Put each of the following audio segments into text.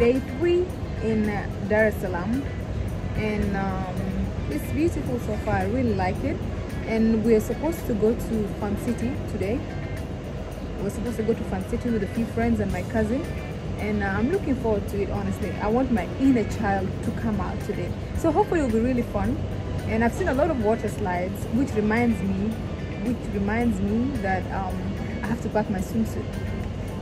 day three in Dar es Salaam, and um, it's beautiful so far. I really like it. And we're supposed to go to Fun City today. We're supposed to go to Fun City with a few friends and my cousin. And uh, I'm looking forward to it, honestly. I want my inner child to come out today. So hopefully it'll be really fun. And I've seen a lot of water slides, which reminds me, which reminds me that um, I have to pack my swimsuit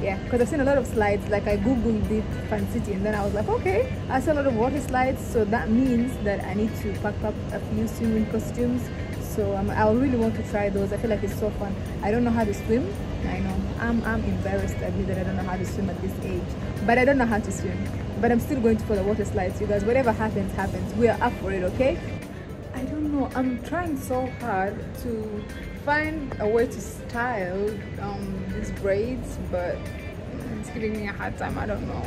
yeah because i've seen a lot of slides like i googled it fun city and then i was like okay i saw a lot of water slides so that means that i need to pack up a few swimming costumes. So um, i really want to try those. I feel like it's so fun. I don't know how to swim. I know. I'm i'm embarrassed to admit that i don't know how to swim at this age. But i don't know how to swim. But i'm still going to follow the water slides you guys. Whatever happens happens. We are up for it okay? I don't know. I'm trying so hard to find a way to style um, these braids, but it's giving me a hard time. I don't know.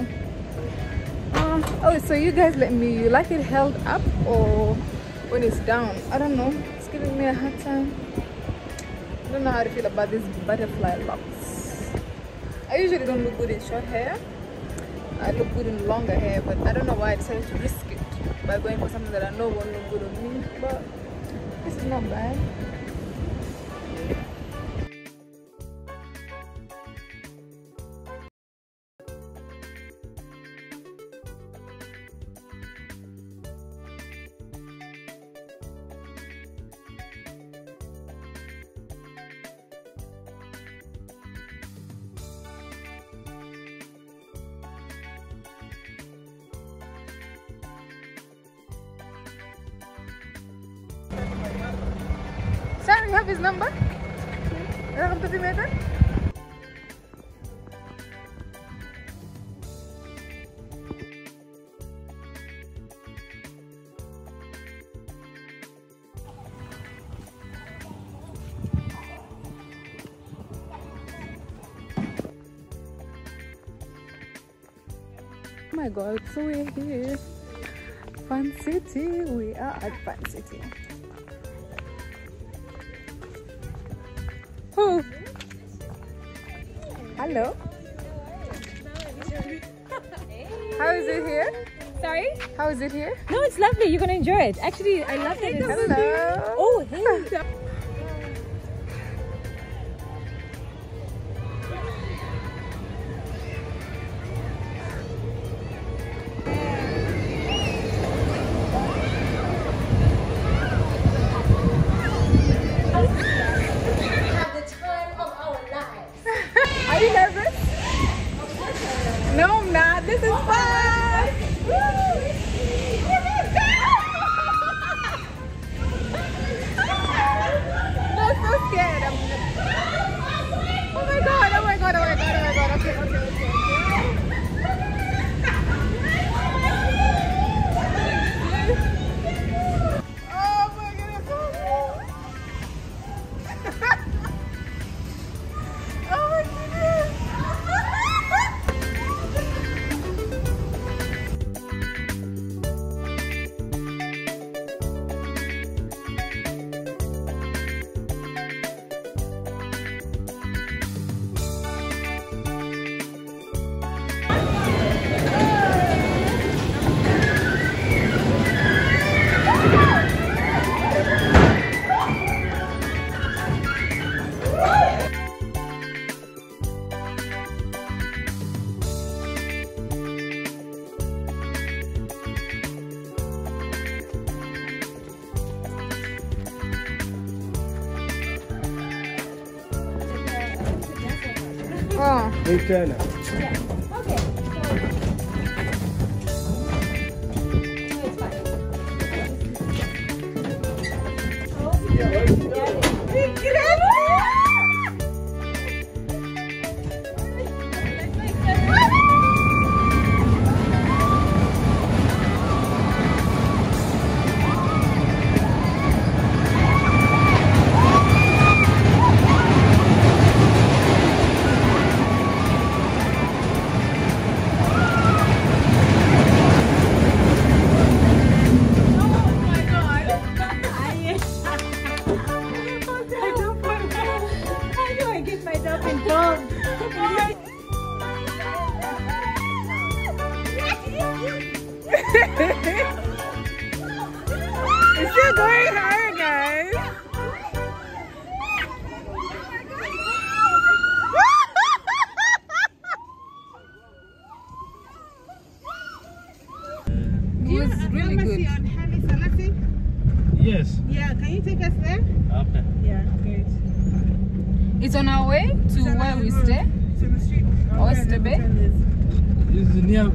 Uh, oh, so you guys let me. You like it held up or when it's down? I don't know. It's giving me a hard time. I don't know how to feel about these butterfly locks. I usually don't look good in short hair. I look good in longer hair, but I don't know why I decided to risk it by going for something that I know won't look good on me. But this is not bad. you have his number? Rakam Tufi Mehta? Oh my god, so we're here. Fun City, we are at Fun City. Hello. How is it here? Sorry? How is it here? No, it's lovely. You're gonna enjoy it. Actually, I love that. it's- Hello. Oh, hey. Oh. Hey,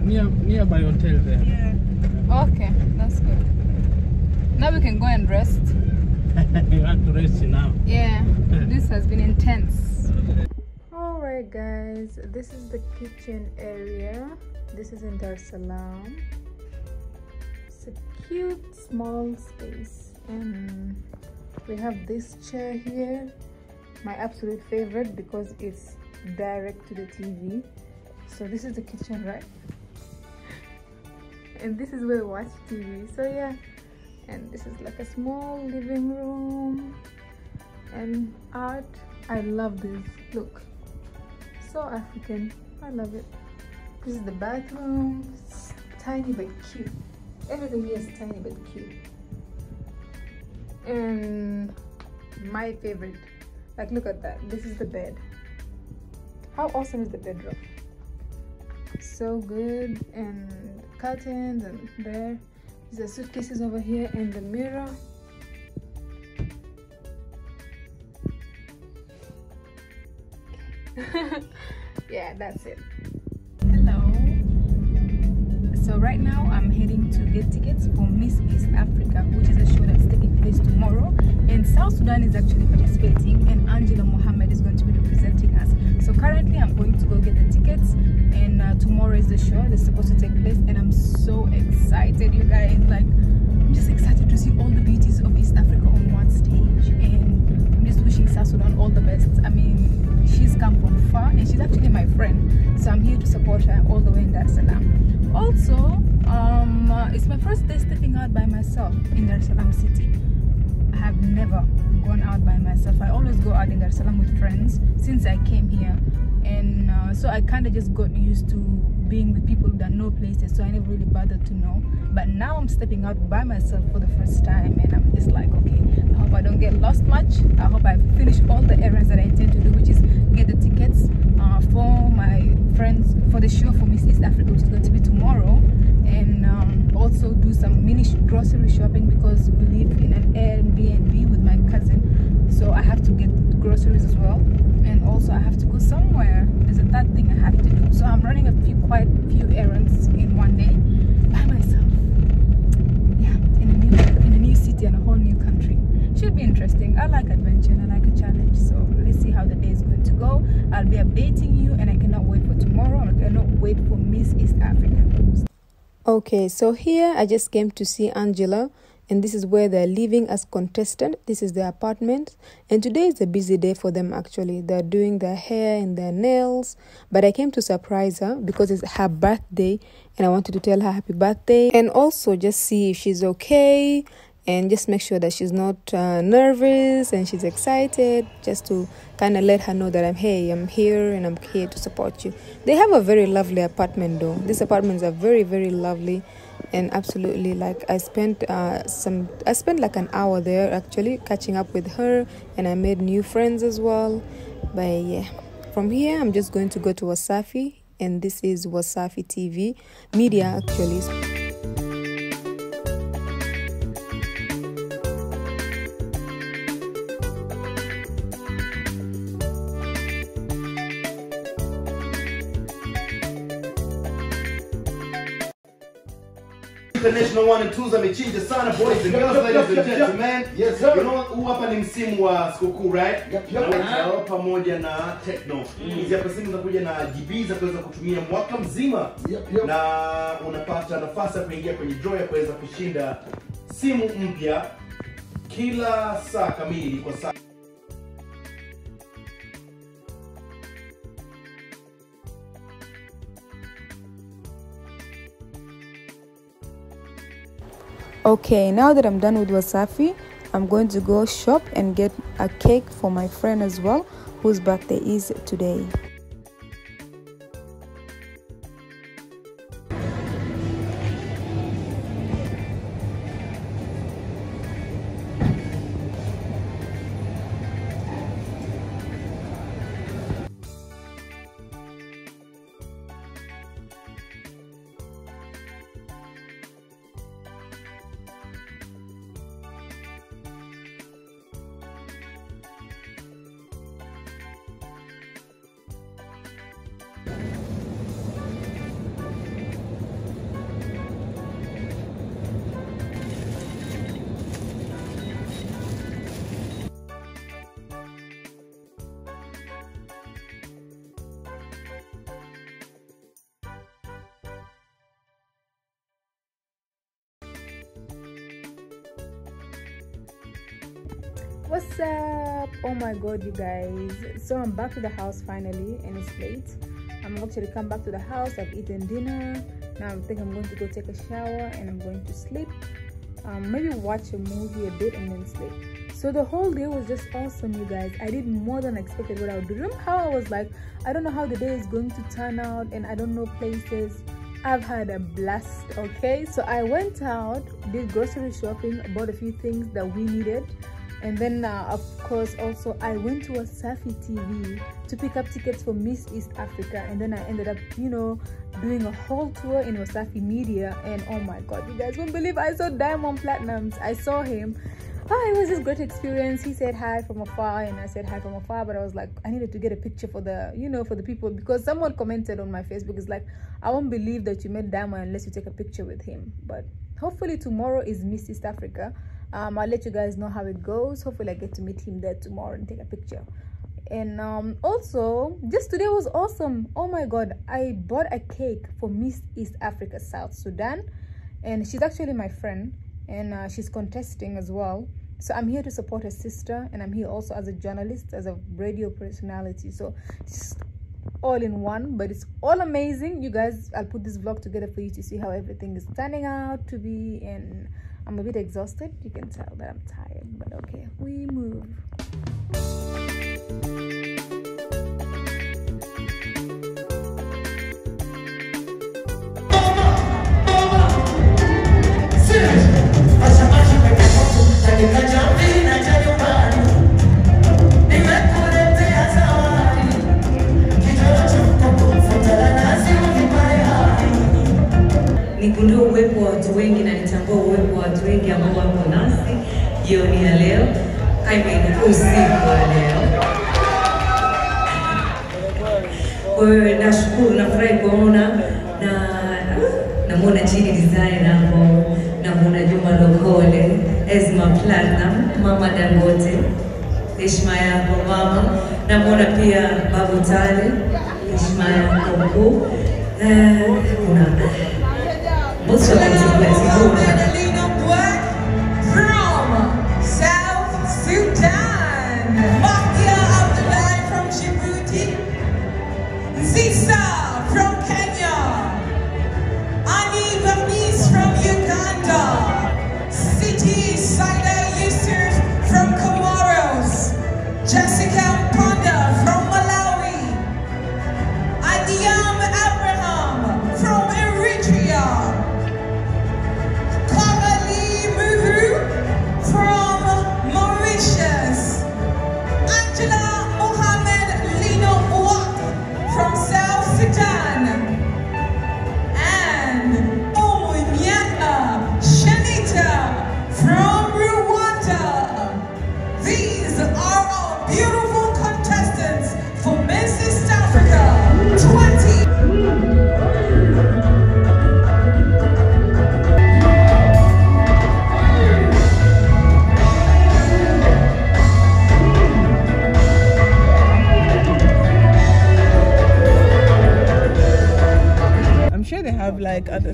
near near nearby hotel there. Yeah. Okay, that's good. Now we can go and rest. you want to rest now. Yeah, this has been intense. Alright, guys, this is the kitchen area. This is in Dar es Salaam. It's a cute small space, and we have this chair here, my absolute favorite because it's direct to the TV. So, this is the kitchen, right? And this is where we watch TV. So, yeah, and this is like a small living room and art. I love this. Look, so African. I love it. This is the bathroom. It's tiny but cute. Everything here is tiny but cute. And my favorite, like, look at that. This is the bed. How awesome is the bedroom? So good. And curtains, and there. There's suitcases over here and the mirror. yeah, that's it. So right now I'm heading to get tickets for Miss East Africa, which is a show that's taking place tomorrow. And South Sudan is actually participating, and Angela Mohammed is going to be representing us. So currently I'm going to go get the tickets, and uh, tomorrow is the show that's supposed to take place, and I'm so excited, you guys. Like, I'm just excited to see all the beauties of East Africa on one stage, and I'm just wishing South Sudan all the best. I mean, she's come from far, and she's actually my friend, so I'm here to support her all the way in Dar es Salaam. Also, um, it's my first day stepping out by myself in Dar es Salaam city. I have never gone out by myself. I always go out in Dar es Salaam with friends since I came here, and uh, so I kind of just got used to being with people that know places. So I never really bothered to know. But now I'm stepping out by myself for the first time, and I'm just like, okay, I hope I don't get lost much. I hope I finish all the errands that I intend to do, which is get the tickets uh, for my friends for the show for Miss East Africa, which is going to be tomorrow, and um, also do some mini sh- grocery shopping because we live in an Airbnb with my cousin. So I have to get groceries as well, and also I have to go somewhere. There's a third thing I have to do. So I'm running a few quite few errands in one day by myself. Yeah, in a new in a new city and a whole new country. Should be interesting. I like adventure and I like a challenge. So let's see how the day is going to go. I'll be updating you, and I cannot wait for tomorrow. I cannot wait for Miss East Africa. Okay, so here I just came to see Angela, and this is where they're living as contestant. This is their apartment, and today is a busy day for them actually. They're doing their hair and their nails, but I came to surprise her because it's her birthday, and I wanted to tell her happy birthday and also just see if she's okay and just make sure that she's not uh, nervous and she's excited just to kind of let her know that i'm hey i'm here and i'm here to support you. They have a very lovely apartment though. These apartments are very very lovely and absolutely like i spent uh, some i spent like an hour there actually catching up with her and i made new friends as well. But yeah from here i'm just going to go to wasafi and this is wasafi tv media actually International one and twos amechinja sana boys and girls ladies and gentlemen. Yes, sir. You know huu hapa ni msimu wa sikukuu right? Yep, yep. Na Wintel pamoja na Techno. Hizi hapa simu zinakuja na GB za kuweza kutumia mwaka mzima. Yep, yep. Na unapata nafasi ya kuingia kwenye draw ya kuweza kushinda simu mpya kila saa kamili kwa saa Okay, now that I'm done with Wasafi, I'm going to go shop and get a cake for my friend as well, whose birthday is today. what's up? Oh my god you guys. So i'm back to the house finally and it's late. I'm actually come back to the house. I've eaten dinner. Now I think I'm going to go take a shower and I'm going to sleep. Um, maybe watch a movie a bit and then sleep. So the whole day was just awesome, you guys. I did more than expected what I would do. Remember how I was like, I don't know how the day is going to turn out and I don't know places. I've had a blast, okay? So I went out, did grocery shopping, bought a few things that we needed. And then, uh, of course, also I went to Wasafi TV to pick up tickets for Miss East Africa. And then I ended up, you know, doing a whole tour in Wasafi Media. And oh my God, you guys won't believe I saw Diamond Platnumz. I saw him. Ah, it was just great experience. He said hi from afar, and I said hi from afar. But I was like, I needed to get a picture for the, you know, for the people because someone commented on my Facebook. Is like, I won't believe that you met Diamond unless you take a picture with him. But hopefully tomorrow is Miss East Africa. Um, I'll let you guys know how it goes. Hopefully, I get to meet him there tomorrow and take a picture. And um, also, just today was awesome. Oh my god, I bought a cake for Miss East Africa South Sudan, and she's actually my friend, and uh, she's contesting as well. So I'm here to support her sister, and I'm here also as a journalist, as a radio personality. So just all in one, but it's all amazing. You guys, I'll put this vlog together for you to see how everything is turning out to be, and I'm a bit exhausted. You can tell that I'm tired, but okay, we move. nigundue uwepo wa watu wengi na watu wengi ambao wako nasi jioni ya leo, I mean usiku wa leo. Kwa hiyo nashukuru, nafurahi kuona na namwona Jini Design hapo, namwona Juma Lokole, Esma Platinum, Mama Dangote, heshima yako mama. Namwona pia Babu Tale, heshima yako mkuu. Eh, kuna most of them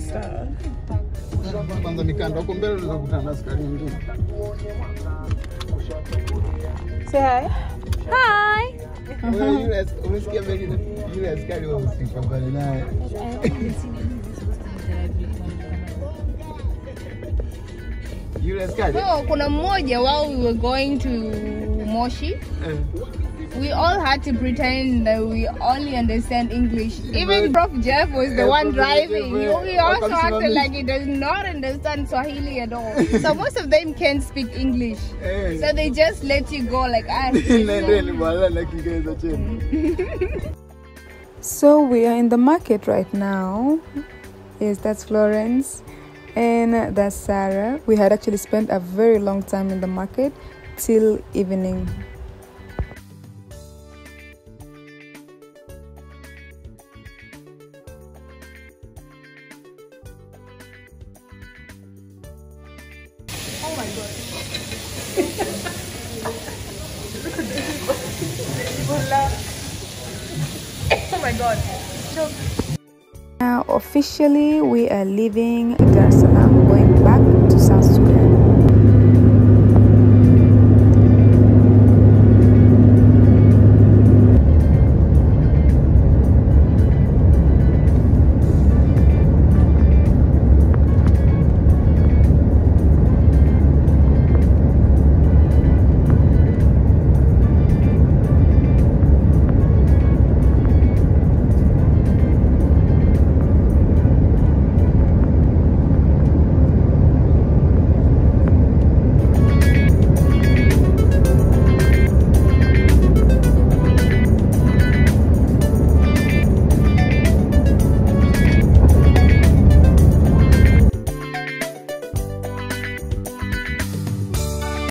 stuff. Kwanza nikanda huko mbele unaweza kukutana na askari mwingine. Say hi. Hi. Umesikia mbele yule askari wa usipambane naye. Yule askari. So kuna mmoja wao we were going to Moshi, Eh. We all had to pretend that we only understand English. Even Prof Jeff was the one driving. He, also acted like he does not understand Swahili at all. so most of them can't speak English. Eh. So they just let you go like ah. Nendeni bwana na Kiingereza chenu. So we are in the market right now. Yes, that's Florence. And that's Sarah. We had actually spent a very long time in the market till evening. Oh oh now, officially, we are leaving Dar es Salaam, going